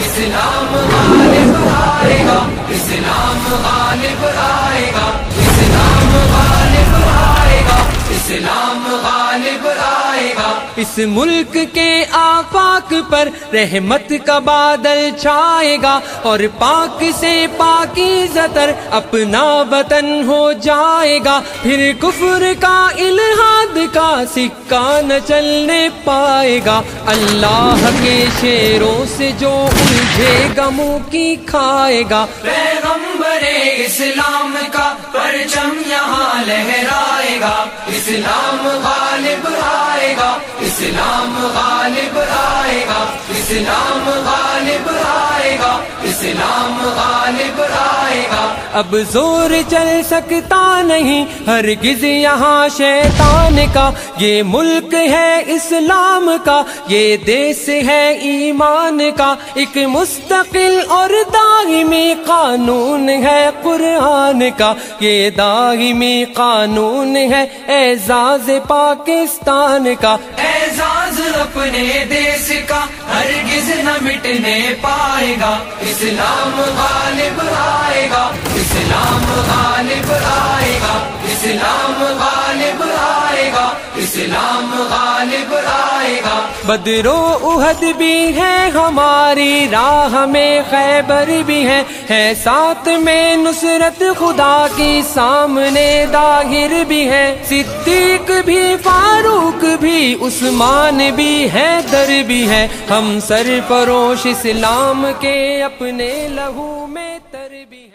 इस्लाम गालिब आएगा। इस मुल्क के आफाक पर रहमत का बादल छाएगा और पाक से पाकी जतर अपना वतन हो जाएगा। फिर कुफर का इल्हाद का सिक्का न चलने पाएगा। अल्लाह के शेरों से जो उलझेगा मुँह की खाएगा। पैगंबरे इस्लाम का परचम यहाँ लहराएगा। इस्लाम गालिब आएगा इस्लाम गालिब आएगा। इस्लाम गालिब आएगा, इस्लाम गालिब आएगा। अब ज़ोर चल सकता नहीं, हरगिज यहाँ शैतान का। ये मुल्क है इस्लाम का, ये देश है ईमान का। एक मुस्तकिल और दाहिमी कानून है कुरान का। ये दाहिमी कानून है एजाज पाकिस्तान का। एजाज अपने देश का हर हरगिज न मिटने पाएगा। इस्लाम गालिब आएगा, इस्लाम गालिब आएगा, इस्लाम इस्लाम गालिब आएगा। बदरो उहद भी है, हमारी राह में खैबर भी है। है साथ में नुसरत खुदा की, सामने दाहिर भी है। सिद्दीक भी, फारूक भी, उस्मान भी है, दर भी है। हम सरपरोश इस्लाम के अपने लहू में तर भी